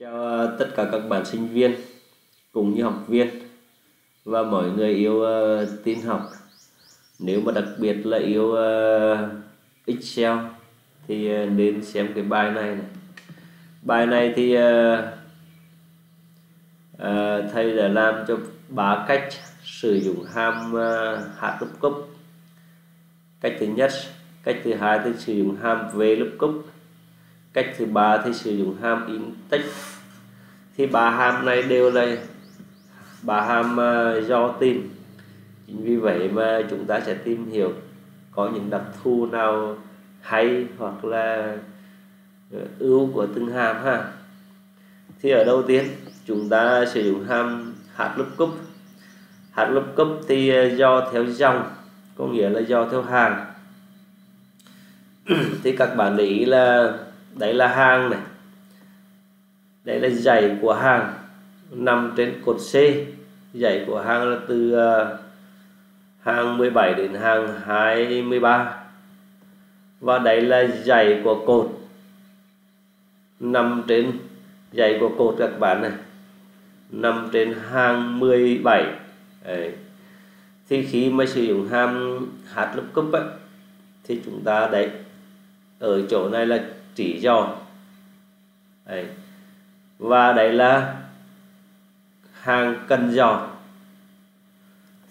Chào ờ, tất cả các bạn sinh viên cũng như học viên và mọi người yêu uh, tin học. Nếu mà đặc biệt là yêu uh, Excel thì uh, nên xem cái bài này này. Bài này thì uh, uh, thầy đã làm cho ba cách sử dụng hàm uh, lookup Cách thứ nhất, cách thứ hai thì sử dụng hàm VLOOKUP cách thứ ba thì sử dụng hàm intex thì ba hàm này đều là ba hàm à, do tìm. Chính vì vậy mà chúng ta sẽ tìm hiểu có những đặc thù nào hay hoặc là ờ, ưu của từng hàm ha. Thì ở đầu tiên, chúng ta sử dụng hàm hạt lục cúp. Hạt HLOOKUP cúp thì à, do theo dòng, có nghĩa là do theo hàng. Thì các bạn để ý là đấy là hàng này. Đây là dãy của hàng. Nằm trên cột C. Dãy của hàng là từ uh, hàng 17 đến hàng 23 và đây là dãy của cột. Nằm trên dãy của cột các bạn này. Nằm trên hàng 17 Đấy. thì khi mà sử dụng hàm hát lúc cấp ấy, thì chúng ta đấy ở chỗ này là chỉ dò đấy. và đấy là hàng cần dò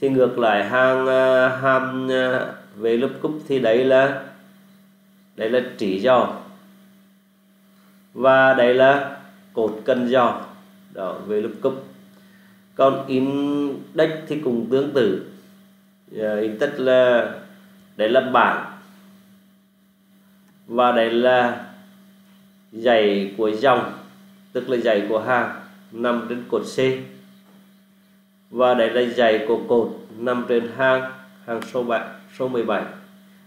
thì ngược lại hàng uh, hàm uh, về cúp thì đấy là đấy là chỉ dò và đây là cột cần dò đó về lookup còn index thì cũng tương tự. Dạ, uh, index là đấy là bảng. Và đây là dãy của dòng, tức là dãy của hàng, nằm trên cột C. Và đây là dãy của cột nằm trên hàng hàng số 7 số 17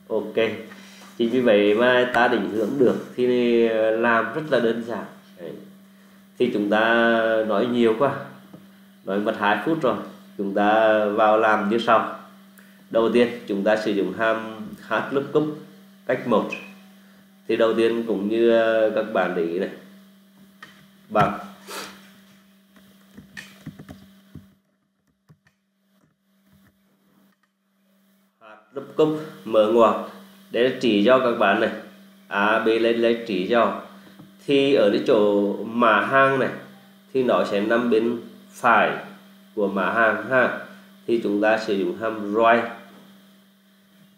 ok. Chính vì vậy mà ta định hướng được thì ờ, làm rất là đơn giản. Đấy. thì chúng ta nói nhiều quá. Nói mất 2 phút rồi. Chúng ta vào làm như sau. Đầu tiên, chúng ta sử dụng hàm lớp lookup cách 1 thì đầu tiên cũng như ờ, các bạn để ý này. Bằng. Hạt lấp cúc mở ngoặc. Để chỉ cho các bạn này. A, b lên lấy chỉ cho. Thì ở cái chỗ mã hàng này, thì nó sẽ nằm bên phải của mã hàng ha. Thì chúng ta sử dụng hàm right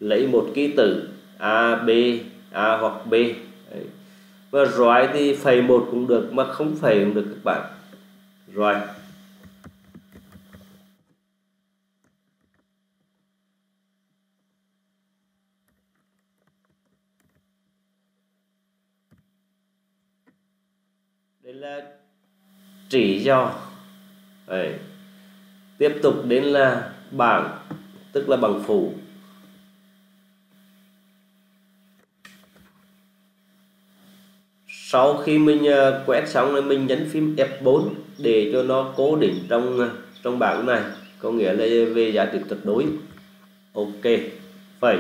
lấy một ký tự a, b A hoặc B. Đấy. và rồi thì phẩy một cũng được mà không phẩy cũng được các bạn. Rồi đây là chỉ do. Đấy. tiếp tục đến là bảng, tức là bằng phủ. Sau khi mình ờ, quét xong rồi mình nhấn phím F4 để cho nó cố định trong ờ, trong bảng này có nghĩa là về giá trị tuyệt đối. Ok vậy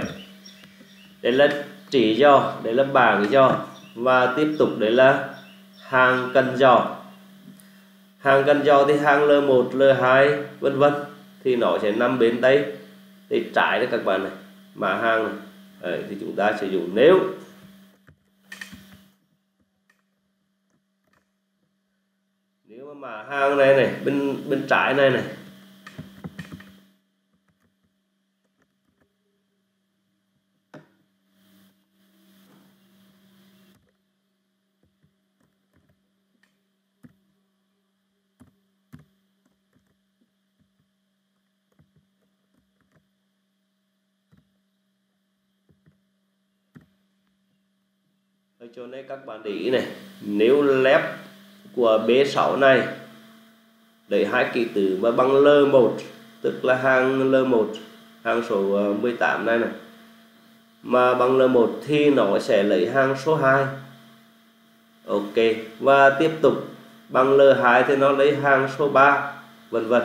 đây là chỉ do đây là bảng do và tiếp tục đây là hàng cần dò hàng cần dò thì hàng L1 L2 vân vân thì nó sẽ nằm bên đây. Thì trái đấy các bạn này mà hàng này Đấy, thì chúng ta sử dụng. Nếu nếu mà hang này này, bên bên trái này này. Cho nên các bạn để ý này, nếu lép của B6 này. Lấy hai ký tự mà bằng L1 tức là hàng L1 hàng số ờ, 18 này này mà bằng L1 thì nó sẽ lấy hàng số 2 Ok, và tiếp tục. Bằng L2 thì nó lấy hàng số 3 vân vân.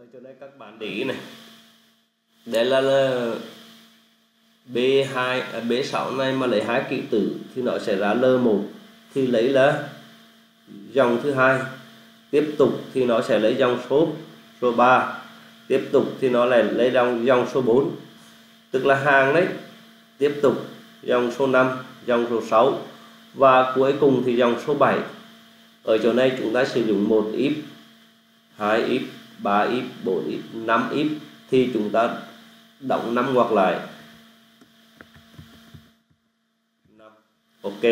Ở chỗ này các bạn để ý này. Đây là, là B2 à, B6 này mà lấy hai ký tử thì nó sẽ ra L1 thì lấy là dòng thứ hai. Tiếp tục thì nó sẽ lấy dòng số số 3 tiếp tục thì nó lại lấy dòng dòng số 4 tức là hàng đấy. Tiếp tục dòng số 5 dòng số 6 và cuối cùng thì dòng số 7 ở chỗ này chúng ta sử dụng một if 2 if 3 x 4 x 5 x thì chúng ta đóng 5 ngoặc lại. 5 ok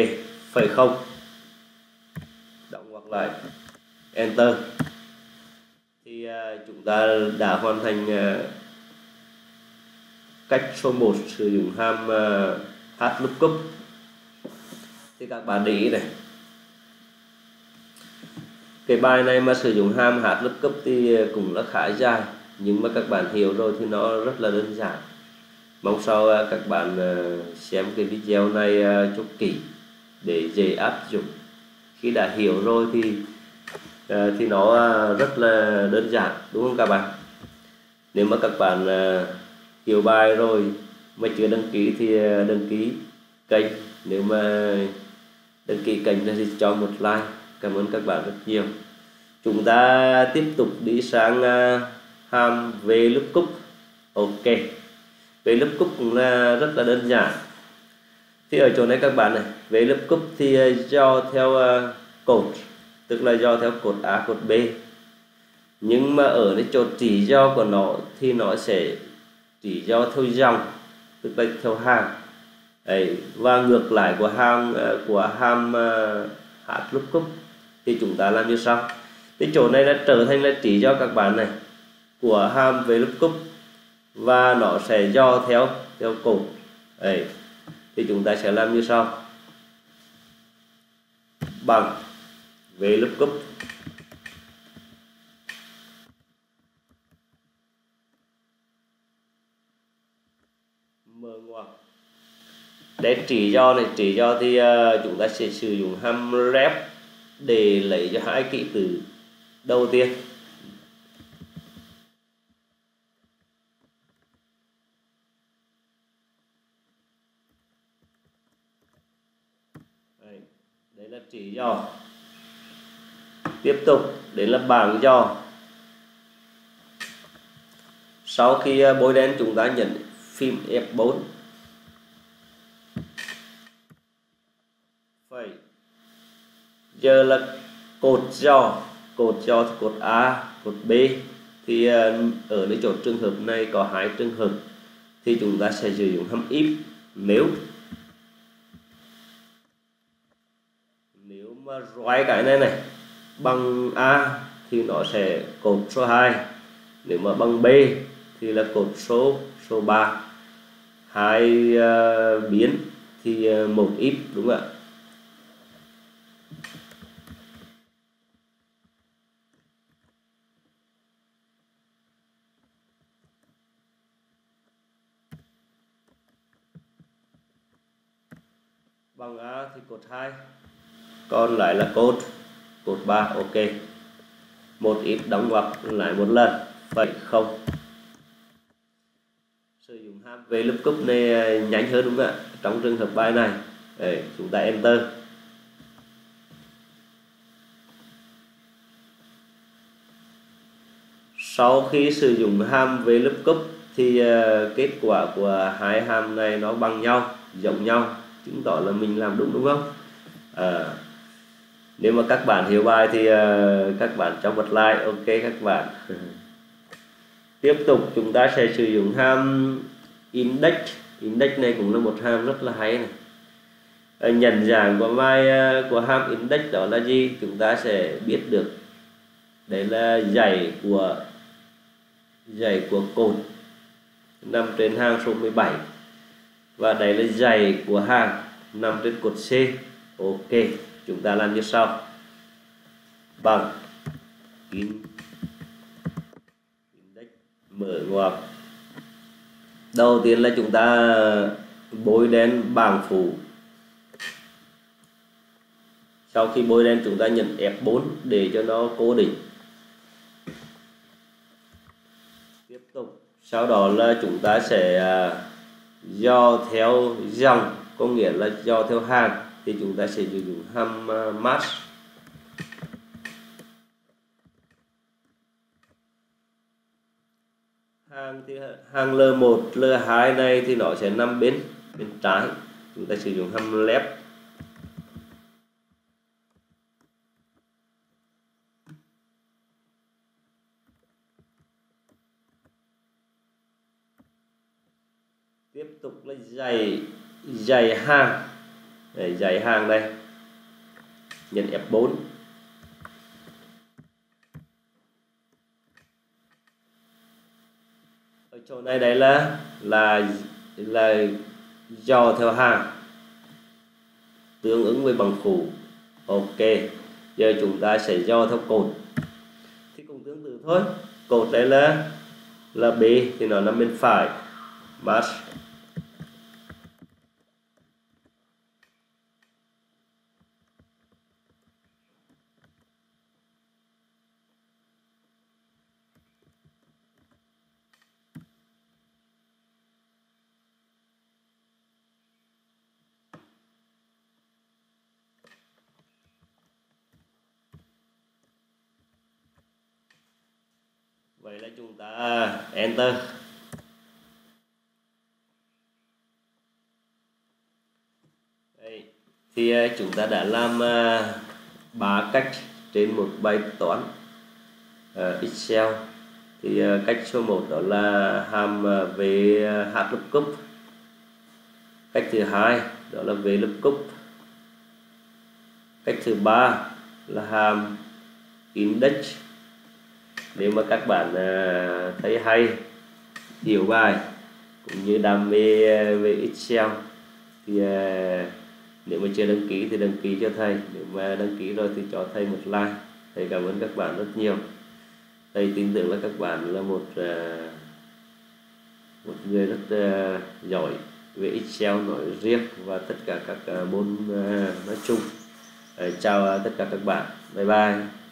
phẩy không? Đóng ngoặc lại. Enter. Thì uh, chúng ta đã hoàn thành uh, cách số 1 sử dụng ham uh, h lookup thì các bạn để ý này cái bài này mà sử dụng ham lớp cấp thì cũng là khá dài, nhưng mà các bạn hiểu rồi thì nó rất là đơn giản. Mong sau à, các bạn à, xem cái video này à, chút kỹ để dễ áp dụng. Khi đã hiểu rồi thì thì nó rất là đơn giản, đúng không các bạn? Nếu mà các bạn hiểu bài rồi mà chưa đăng ký thì đăng ký kênh. Nếu mà đăng ký kênh thì cho một like cảm ơn các bạn rất nhiều. Chúng ta tiếp tục đi sang à, ham về lookup ok. Về lookup cũng là rất là đơn giản. Thì ở chỗ này các bạn này về lớp cúc thì à, do theo à, cột tức là do theo cột A cột B. Nhưng mà ở cái chỗ chỉ do của nó thì nó sẽ chỉ do theo dòng tức là theo hàng. Đấy, và ngược lại của ham của ham uh, lúc cúc thì chúng ta làm như sau. Cái chỗ này đã trở thành là chỉ do các bạn này của ham về lookup và nó sẽ do theo theo cột Đấy. thì chúng ta sẽ làm như sau. Bằng về lookup cúp để chỉ do này chỉ do thì uh, chúng ta sẽ sử dụng ham rep để lấy cho hai kỹ từ đầu tiên. Đấy, đấy là chỉ do. Tiếp tục đến là bảng do. Sau khi à, bôi đen chúng ta nhận phim F4 vậy giờ là cột giò. Cột giò thì cột A cột B. Thì ờ, ở đây chỗ trường hợp này có hai trường hợp thì chúng ta sẽ sử dụng hâm if nếu nếu mà roi cái này này bằng A thì nó sẽ cột số 2 nếu mà bằng B thì là cột số số 3 hai uh, biến thì uh, một ít đúng không ạ? Bằng A thì cột 2 còn lại là cột cột 3 ok. Một ít đóng ngoặc lại một lần. Vậy không. Sử dụng ham về lookup này à, nhanh hơn đúng không ạ? Trong trường hợp bài này Đấy, chúng ta enter. Sau khi sử dụng ham về lookup thì à, kết quả của hai ham này nó bằng nhau giống nhau chứng tỏ là mình làm đúng đúng không? À, nếu mà các bạn hiểu bài thì uh, các bạn cho một like ok các bạn. Tiếp tục chúng ta sẽ sử dụng ham index. Index này cũng là một ham rất là hay này. À, nhận dạng của mai uh, của ham index đó là gì? Chúng ta sẽ biết được. Đấy là dãy của dãy của cột nằm trên hàng số 17 và đây là dày của hàng nằm trên cột C. Ok, chúng ta làm như sau. Bằng in index mở ngoặc. Đầu tiên là chúng ta bôi đen bảng phủ. Sau khi bôi đen, chúng ta nhận F4 để cho nó cố định. Tiếp tục. Sau đó là chúng ta sẽ à, do theo dòng có nghĩa là do theo hàng thì chúng ta sẽ sử dụng hàm à, match hàng thì hàng L1 L2 này thì nó sẽ nằm bên bên trái. Chúng ta sử dụng hàm left tiếp tục là dày dày hàng. Đấy, dày hàng đây. Nhận F4 ở chỗ này đấy là là là dò theo hàng. Tương ứng với bằng phủ ok. Giờ chúng ta sẽ dò theo cột. Thì cũng tương tự thôi. Cột đấy là là B thì nó nằm bên phải. Match vậy là chúng ta, enter. Đây. thì ờ, chúng ta đã làm ờ, ba cách trên một bài toán ờ, Excel. Thì cách số 1 đó là hàm về hạt lookup cách thứ hai đó là về lookup cách thứ ba là hàm index nếu mà các bạn à, thấy hay, hiểu bài, cũng như đam mê về Excel, thì à, nếu mà chưa đăng ký thì đăng ký cho thầy. Nếu mà đăng ký rồi thì cho thầy một like. Thầy cảm ơn các bạn rất nhiều. Thầy tin tưởng là các bạn là một à, một người rất giỏi về Excel, nói riêng và tất cả các môn nói chung. Ờ, chào tất cả các bạn. Bye bye.